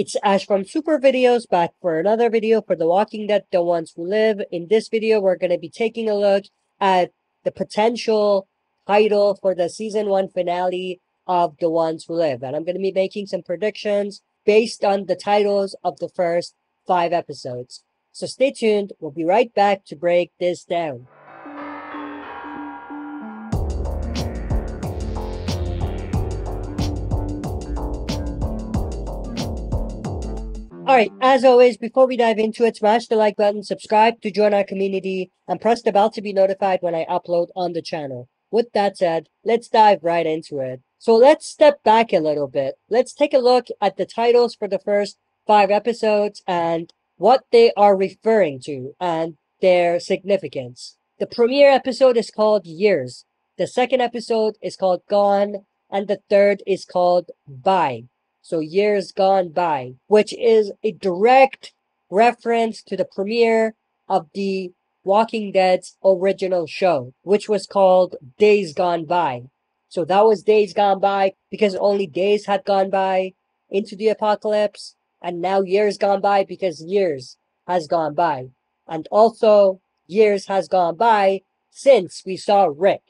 It's Ash from Super Videos back for another video for The Walking Dead, The Ones Who Live. In this video, we're going to be taking a look at the potential title for the season one finale of The Ones Who Live. And I'm going to be making some predictions based on the titles of the first five episodes. So stay tuned. We'll be right back to break this down. Alright, as always, before we dive into it, smash the like button, subscribe to join our community, and press the bell to be notified when I upload on the channel. With that said, let's dive right into it. So let's step back a little bit. Let's take a look at the titles for the first five episodes and what they are referring to and their significance. The premiere episode is called Years. The second episode is called Gone, and the third is called Bye. So years gone by, which is a direct reference to the premiere of the Walking Dead's original show, which was called Days Gone By. So that was Days Gone By because only days had gone by into the apocalypse, and now years gone by because years has gone by. And also, years has gone by since we saw Rick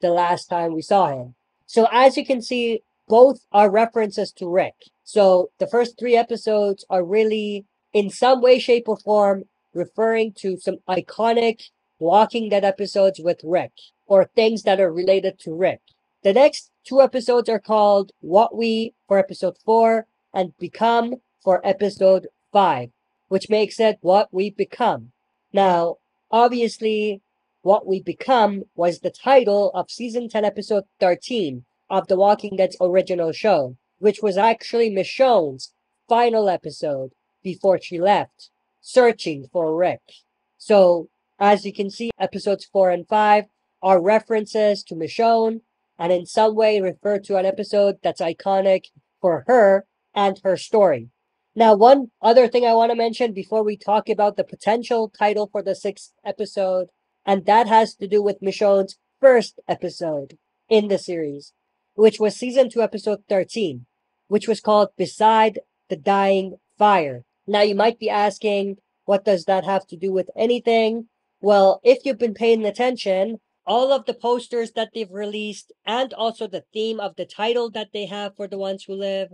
the last time we saw him. So as you can see, both are references to Rick. So the first three episodes are really, in some way, shape, or form, referring to some iconic Walking Dead episodes with Rick, or things that are related to Rick. The next two episodes are called What We for episode four and Become for episode five, which makes it What We Become. Now, obviously, What We Become was the title of season 10 episode 13, of The Walking Dead's original show, which was actually Michonne's final episode before she left, searching for Rick. So, as you can see, episodes 4 and 5 are references to Michonne and in some way refer to an episode that's iconic for her and her story. Now, one other thing I want to mention before we talk about the potential title for the sixth episode, and that has to do with Michonne's first episode in the series which was season 2 episode 13, which was called Beside the Dying Fire. Now you might be asking, what does that have to do with anything? Well, if you've been paying attention, all of the posters that they've released and also the theme of the title that they have for the ones who live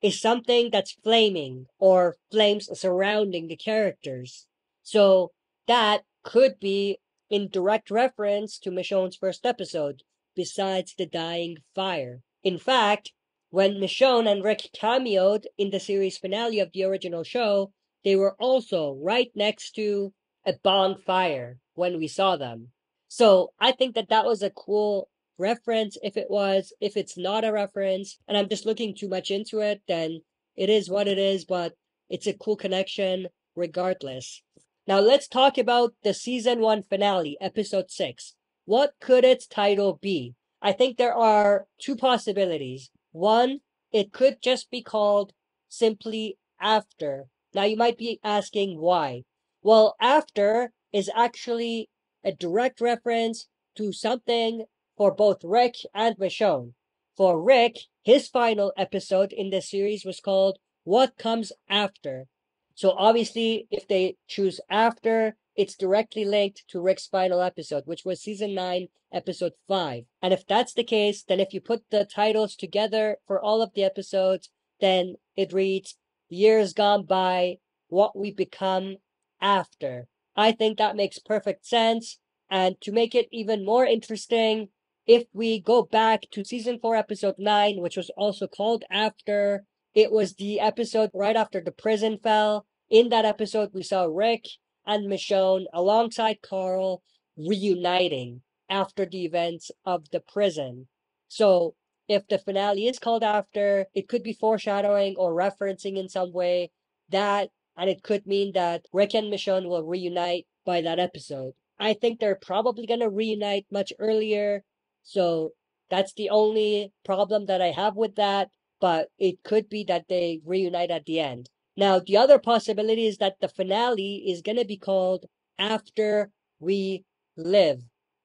is something that's flaming or flames surrounding the characters. So that could be in direct reference to Michonne's first episode, besides the dying fire. In fact, when Michonne and Rick cameoed in the series finale of the original show, they were also right next to a bonfire when we saw them. So I think that that was a cool reference if it was. If it's not a reference and I'm just looking too much into it, then it is what it is, but it's a cool connection regardless. Now let's talk about the season one finale, episode six. What could its title be? I think there are two possibilities. One, it could just be called simply After. Now you might be asking why. Well, After is actually a direct reference to something for both Rick and Michonne. For Rick, his final episode in the series was called What Comes After. So obviously, if they choose After, it's directly linked to Rick's final episode, which was season 9, episode 5. And if that's the case, then if you put the titles together for all of the episodes, then it reads Years Gone By, What We Become After. I think that makes perfect sense. And to make it even more interesting, if we go back to season 4, episode 9, which was also called After, it was the episode right after the prison fell. In that episode, we saw Rick and Michonne alongside Carl reuniting after the events of the prison. So if the finale is called after, it could be foreshadowing or referencing in some way that, and it could mean that Rick and Michonne will reunite by that episode. I think they're probably going to reunite much earlier. So that's the only problem that I have with that. But it could be that they reunite at the end. Now, the other possibility is that the finale is going to be called After We Live.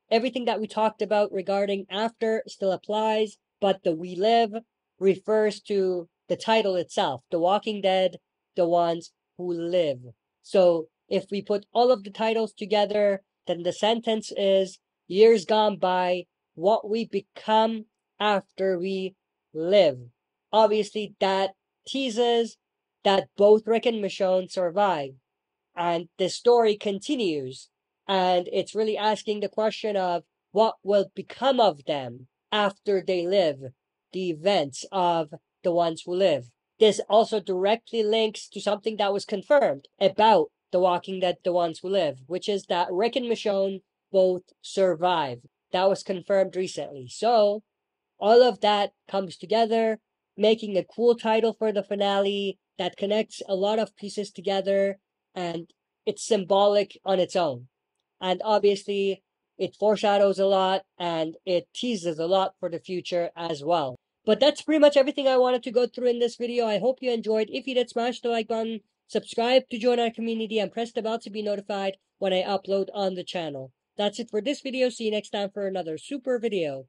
Everything that we talked about regarding after still applies, but the we live refers to the title itself, The Walking Dead, The Ones Who Live. So if we put all of the titles together, then the sentence is years gone by, what we become after we live. Obviously, that teases that both Rick and Michonne survive. And the story continues. And it's really asking the question of what will become of them after they live the events of the ones who live. This also directly links to something that was confirmed about The Walking Dead, The Ones Who Live, which is that Rick and Michonne both survive. That was confirmed recently. So, all of that comes together, making a cool title for the finale that connects a lot of pieces together and it's symbolic on its own. And obviously, it foreshadows a lot and it teases a lot for the future as well. But that's pretty much everything I wanted to go through in this video. I hope you enjoyed. If you did, smash the like button, subscribe to join our community, and press the bell to be notified when I upload on the channel. That's it for this video. See you next time for another super video.